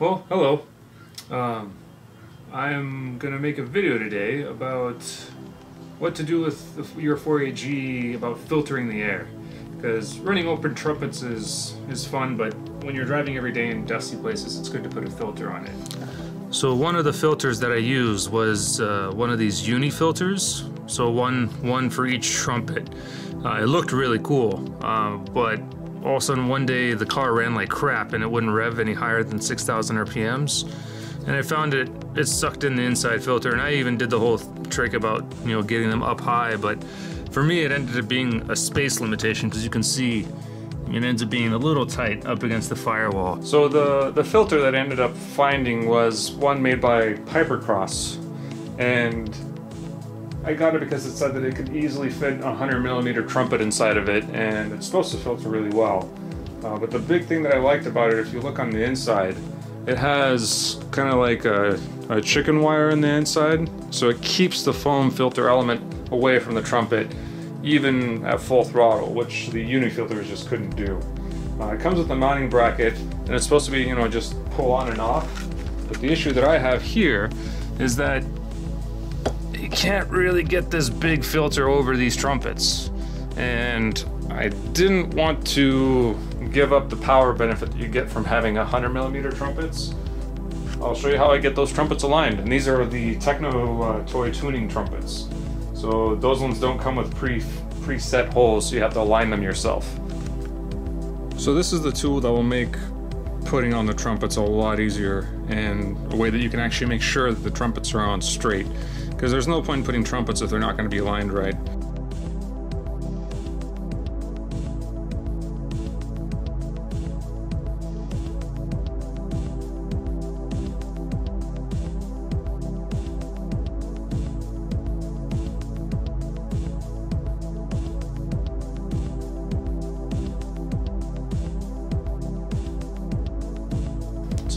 Well, hello. Um, I'm gonna make a video today about what to do with your 4AG about filtering the air. Because running open trumpets is, is fun, but when you're driving every day in dusty places, it's good to put a filter on it. So one of the filters that I used was uh, one of these uni filters. So one, one for each trumpet. Uh, it looked really cool, uh, but all of a sudden one day the car ran like crap and it wouldn't rev any higher than 6,000 RPMs. And I found it, it sucked in the inside filter and I even did the whole trick about, you know, getting them up high, but for me it ended up being a space limitation because you can see it ends up being a little tight up against the firewall. So the, the filter that I ended up finding was one made by Pipercross and I got it because it said that it could easily fit a 100 millimeter trumpet inside of it, and it's supposed to filter really well. Uh, but the big thing that I liked about it, if you look on the inside, it has kind of like a, a chicken wire in the inside, so it keeps the foam filter element away from the trumpet, even at full throttle, which the uni filters just couldn't do. Uh, it comes with a mounting bracket, and it's supposed to be, you know, just pull on and off. But the issue that I have here is that can't really get this big filter over these trumpets. And I didn't want to give up the power benefit that you get from having 100 millimeter trumpets. I'll show you how I get those trumpets aligned. And these are the Techno uh, toy tuning trumpets. So those ones don't come with pre preset holes, so you have to align them yourself. So this is the tool that will make putting on the trumpets a lot easier and a way that you can actually make sure that the trumpets are on straight. Because there's no point in putting trumpets if they're not going to be aligned right.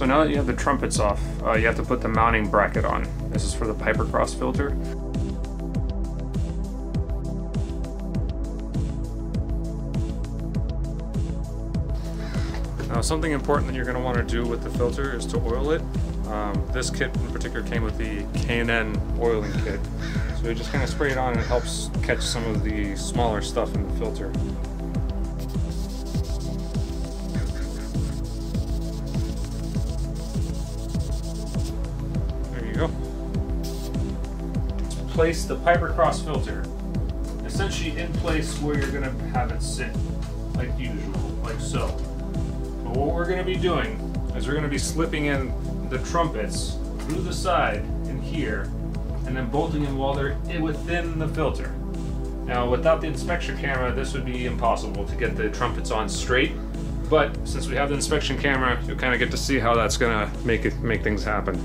So now that you have the trumpets off, uh, you have to put the mounting bracket on. This is for the Pipercross filter. Now something important that you're going to want to do with the filter is to oil it. Um, this kit in particular came with the K&N oiling kit. So you just kind of spray it on and it helps catch some of the smaller stuff in the filter. Place the Pipercross filter essentially in place where you're going to have it sit, like usual, like so. But what we're going to be doing is we're going to be slipping in the trumpets through the side in here, and then bolting them while they're within the filter. Now, without the inspection camera, this would be impossible to get the trumpets on straight. But since we have the inspection camera, you'll kind of get to see how that's gonna make it make things happen.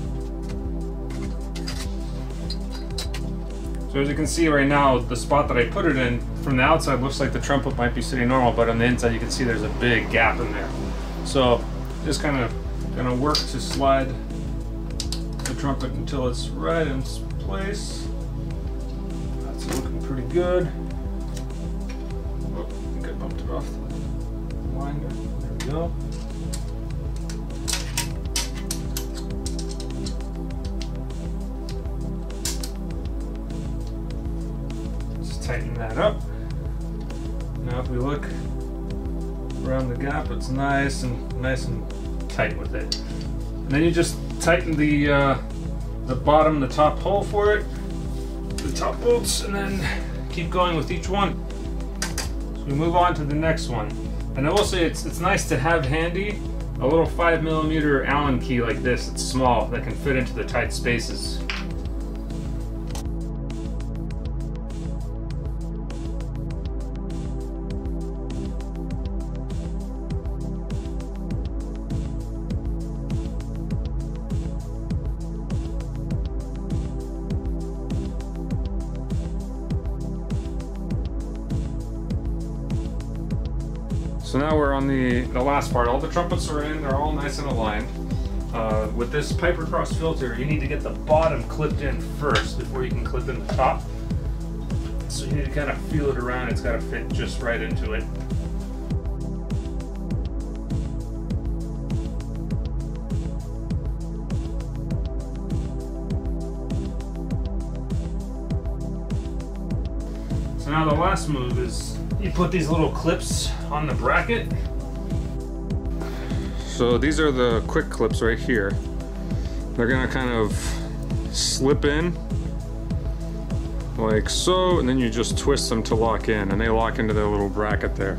So as you can see right now, the spot that I put it in, from the outside looks like the trumpet might be sitting normal, but on the inside you can see there's a big gap in there. So just kind of gonna work to slide the trumpet until it's right in place. That's looking pretty good. Oh, I think I bumped it off the winder. There we go. Tighten that up. Now if we look around the gap, it's nice and nice and tight with it. And then you just tighten the uh, the bottom, the top hole for it, the top bolts, and then keep going with each one. So we move on to the next one. And I will say it's it's nice to have handy a little five millimeter Allen key like this. It's small that can fit into the tight spaces. So now we're on the, the last part. All the trumpets are in, they're all nice and aligned. Uh, with this Pipercross filter, you need to get the bottom clipped in first before you can clip in the top. So you need to kind of feel it around. It's got to fit just right into it. So now the last move is you put these little clips on the bracket. So these are the quick clips right here. They're gonna kind of slip in like so, and then you just twist them to lock in, and they lock into the little bracket there.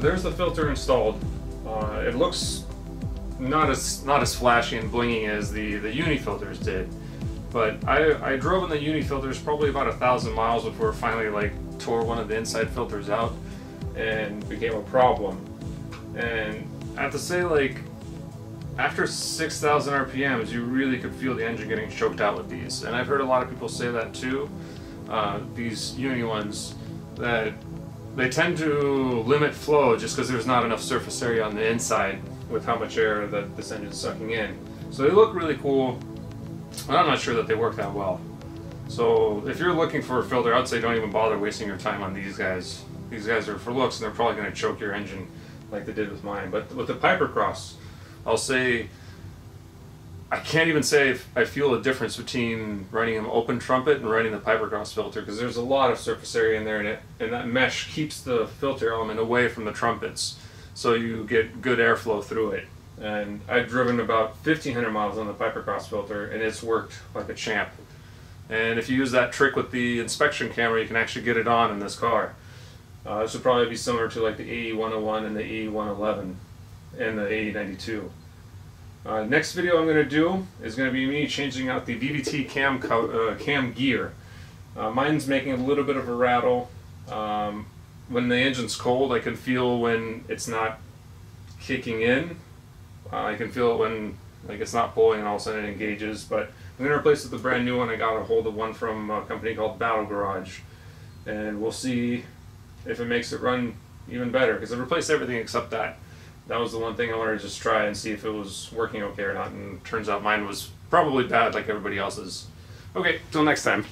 So there's the filter installed. Uh, it looks not as not as flashy and blingy as the the uni filters did, but I I drove in the uni filters probably about a thousand miles before finally like tore one of the inside filters out and became a problem. And I have to say like after 6,000 RPMs, you really could feel the engine getting choked out with these. And I've heard a lot of people say that too. Uh, these uni ones that they tend to limit flow just because there's not enough surface area on the inside with how much air that this engine's sucking in. So they look really cool, but I'm not sure that they work that well. So if you're looking for a filter, I'd say don't even bother wasting your time on these guys. These guys are for looks and they're probably going to choke your engine like they did with mine. But with the Pipercross, I'll say I can't even say if I feel a difference between running an open trumpet and running the Pipercross filter because there's a lot of surface area in there and, it, and that mesh keeps the filter element away from the trumpets so you get good airflow through it. And I've driven about 1500 miles on the Pipercross filter and it's worked like a champ. And if you use that trick with the inspection camera, you can actually get it on in this car. Uh, this would probably be similar to like the AE101 and the AE111 and the AE92. Uh, next video I'm going to do is going to be me changing out the VVT cam, uh, cam gear. Uh, mine's making a little bit of a rattle. Um, when the engine's cold I can feel when it's not kicking in. Uh, I can feel it when like it's not pulling and all of a sudden it engages. But I'm going to replace it with a brand new one. I got a hold of one from a company called Battle Garage. And we'll see if it makes it run even better because I replaced everything except that that was the one thing I wanted to just try and see if it was working okay or not, and turns out mine was probably bad like everybody else's. Okay, till next time.